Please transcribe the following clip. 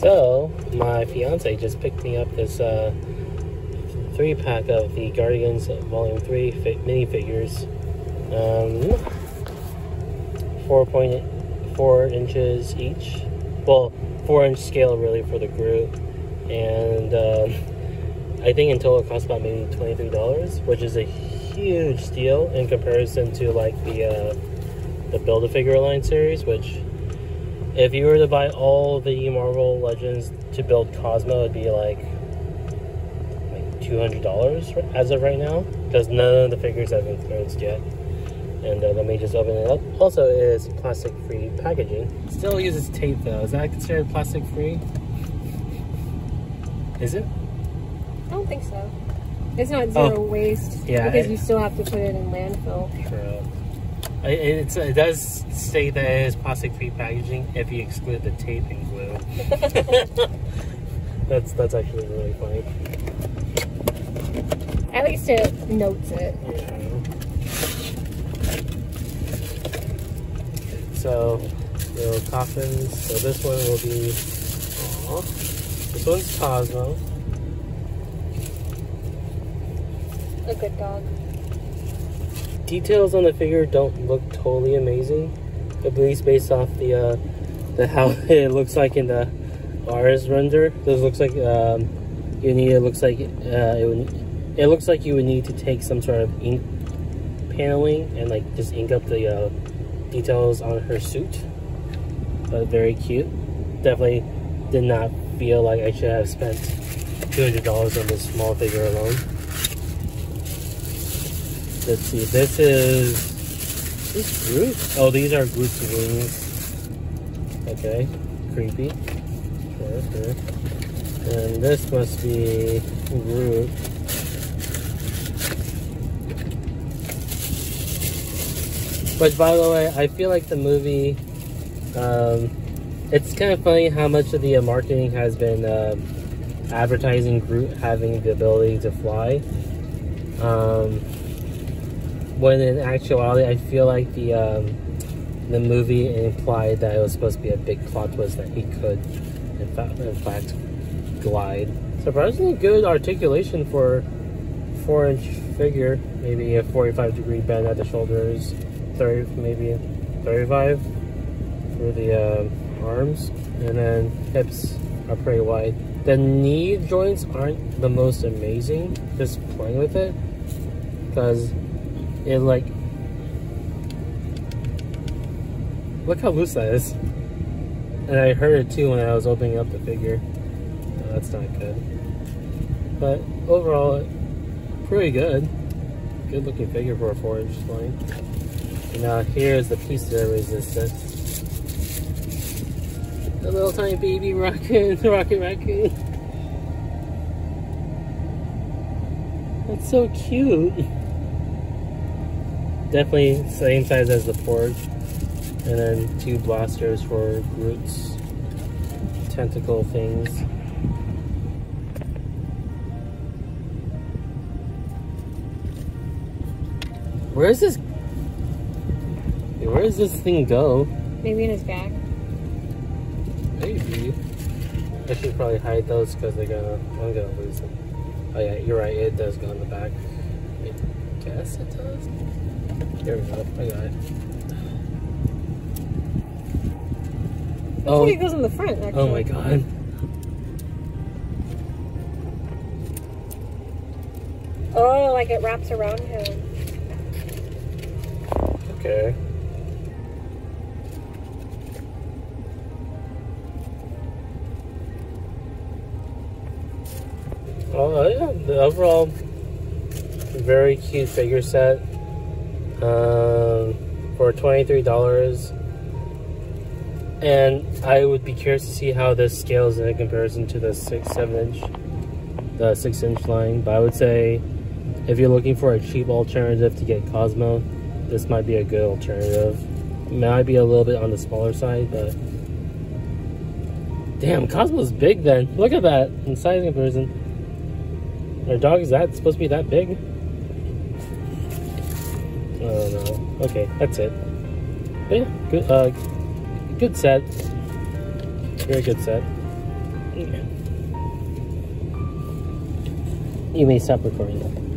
So, my fiance just picked me up this uh, three pack of the Guardians Volume 3 fi- minifigures. Um, 4.4 inches each. Well, 4 inch scale really for the group. And um, I think in total it costs about maybe $23, which is a huge steal in comparison to like the uh, the Build a Figure line series, which if you were to buy all the Marvel Legends to build Cosmo, it'd be like like two hundred dollars as of right now, because none of the figures have been clearanced yet. And uh, let me just open it up. Also, it is plastic-free packaging. Still uses tape though. Is that considered plastic-free? Is it? I don't think so. It's not zero Oh. waste Yeah, because it- you still have to put it in landfill. True. I- It's, it does say that it is plastic-free packaging if you exclude the tape and glue. that's that's actually really funny. At least it notes it. So, little coffins. So this one will be. Aw. This one's Cosmo. A good dog. Details on the figure don't look totally amazing, at least based off the uh, the how it looks like in the RS render. This looks like um, you need. It looks like uh, it would. It looks like you would need to take some sort of ink paneling and like just ink up the uh, details on her suit. But very cute. Definitely did not feel like I should have spent two hundred dollars on this small figure alone. Let's see. This is this Groot. Oh, these are Groot's wings. Okay, creepy. Sure, sure. And this must be Groot. But by the way, I feel like the movie. Um, it's kind of funny how much of the uh, marketing has been um advertising Groot having the ability to fly. Um, when in actuality, I feel like the um, the movie implied that it was supposed to be a big plot twist that he could, in fact, in fact, glide. Surprisingly good articulation for four inch figure. Maybe a forty five degree bend at the shoulders, thirty maybe thirty five for the um, arms, and then hips are pretty wide. The knee joints aren't the most amazing. Just playing with it, because it like look how loose that is. And I heard it too when I was opening up the figure. No, that's not good. But overall, pretty good. Good looking figure for a 4 inch line. And now here's the piece de resistance. The little tiny baby rocket, rocket raccoon. That's so cute. Definitely same size as the Porg. And then two blasters for Groot's tentacle things. Where is this? Where does this thing go? Maybe in his bag. Maybe. I should probably hide those because they're gonna. I'm gonna lose them. Oh yeah, you're right. It does go in the back. I guess it does. There we go. I got it. Oh, it goes in the front, actually. oh my god. Oh, like it wraps around him. Okay. Oh yeah, the overall very cute figure set. Um, for twenty three dollars. And I would be curious to see how this scales in comparison to the six, seven inch, the six inch line. But I would say, if you're looking for a cheap alternative to get Cosmo, this might be a good alternative. It might be a little bit on the smaller side, but damn, Cosmo's big. Then look at that in size comparison. Our dog is that supposed to be that big? I don't. Okay, that's it. But yeah, good. Uh, good set. Very good set. You may stop recording now.